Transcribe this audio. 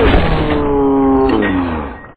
Oh.